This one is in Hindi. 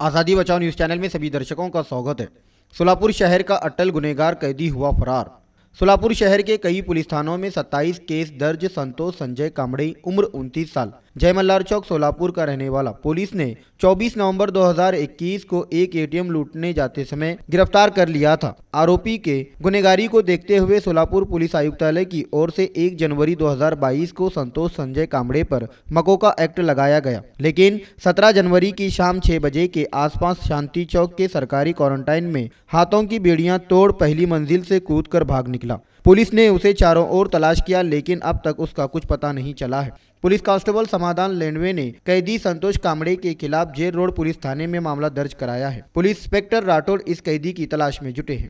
आज़ादी बचाओ न्यूज़ चैनल में सभी दर्शकों का स्वागत है। सोलापुर शहर का अटल गुनेगार कैदी हुआ फरार। सोलापुर शहर के कई पुलिस थानों में 27 केस दर्ज, संतोष संजय कामड़े उम्र 29 साल। जय मल्लार चौक, सोलापुर का रहने वाला पुलिस ने 24 नवंबर 2021 को एक एटीएम लूटने जाते समय गिरफ़्तार कर लिया था। आरोपी के गुनेगारी को देखते हुए सोलापुर पुलिस आयुक्तालय की ओर से 1 जनवरी 2022 को संतोष संजय कामड़े पर मकोका एक्ट लगाया गया। लेकिन 17 जनवरी की शाम 6 बजे के आसपास शांति चौक के सरकारी क्वारंटाइन में हाथों की बेड़ियाँ तोड़ पहली मंजिल से कूदकर भाग निकला। पुलिस ने उसे चारों ओर तलाश किया, लेकिन अब तक उसका कुछ पता नहीं चला है। पुलिस कांस्टेबल समाधान लेंडवे ने कैदी संतोष कामड़े के खिलाफ जेल रोड पुलिस थाने में मामला दर्ज कराया है। पुलिस इंस्पेक्टर राठौड़ इस कैदी की तलाश में जुटे हैं।